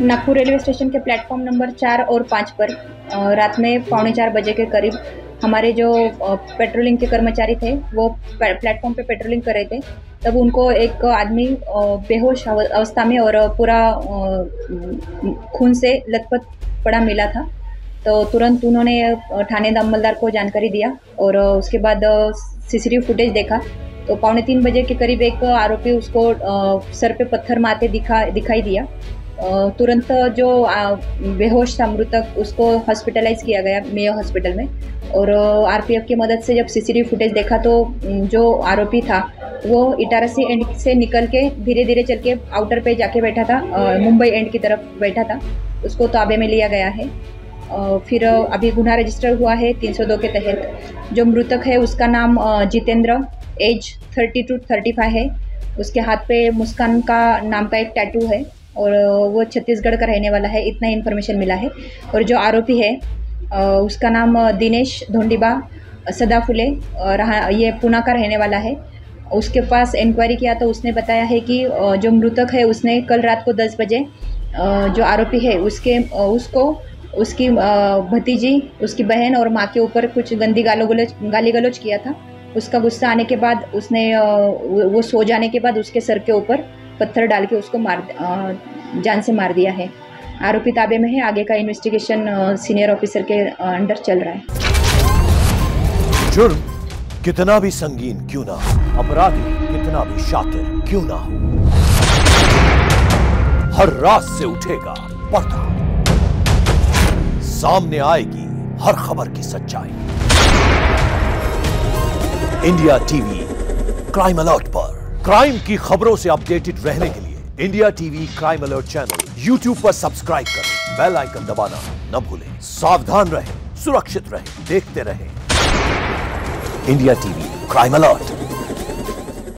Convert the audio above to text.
Nagpur railway station के platform number चार और पाँच पर रात में पौने चार बजे के करीब हमारे जो पेट्रोलिंग के कर्मचारी थे, वो प्लेटफॉर्म पे पेट्रोलिंग कर रहे थे, तब उनको एक आदमी बेहोश अवस्था में और पूरा खून से लथपथ पड़ा मिला था। तो तुरंत उन्होंने थाने दमलदार को जानकारी दिया और उसके बाद सीसीटीवी फुटेज देखा। तो पौने तीन बजे के करीब एक आरोपी उसको सर पे पत्थर मारते दिखा, दिखाई दिया। तुरंत जो बेहोश था मृतक, उसको हॉस्पिटलाइज किया गया मेयो हॉस्पिटल में। और आरपीएफ की मदद से जब सीसीटीवी फुटेज देखा तो जो आरोपी था, वो इटारसी एंड से निकल के धीरे धीरे चल के आउटर पे जाके बैठा था मुंबई एंड की तरफ़ बैठा था। उसको ताबे में लिया गया है। फिर अभी गुना रजिस्टर हुआ है 302 के तहत। जो मृतक है, उसका नाम जितेंद्र एज 30 टू 35 है। उसके हाथ पे मुस्कान का नाम का एक टैटू है। और वो छत्तीसगढ़ का रहने वाला है, इतना इन्फॉर्मेशन मिला है। और जो आरोपी है उसका नाम दिनेश धोंडिबा सदा फुले रहा, ये पुणे का रहने वाला है। उसके पास इंक्वायरी किया तो उसने बताया है कि जो मृतक है, उसने कल रात को 10 बजे जो आरोपी है, उसके उसको, उसकी भतीजी, उसकी बहन और माँ के ऊपर कुछ गंदी गालो गलोच, गाली गलोच किया था। उसका गुस्सा आने के बाद उसने वो सो जाने के बाद उसके सर के ऊपर पत्थर डाल के उसको मार जान से मार दिया है। आरोपी ताबे में है, आगे का इन्वेस्टिगेशन सीनियर ऑफिसर के अंडर चल रहा है। जुर्म, कितना भी संगीन क्यों ना अपराधी, कितना भी शातिर क्यों ना हो। हर रात से उठेगा पर्दा। सामने आएगी हर खबर की सच्चाई। इंडिया टीवी, क्राइम अलर्ट पर। क्राइम की खबरों से अपडेटेड रहने के लिए India TV crime alert channel YouTube पर सब्सक्राइब करें, बेल आइकन दबाना न भूलें। सावधान रहें, सुरक्षित रहें, देखते रहें। India TV crime alert.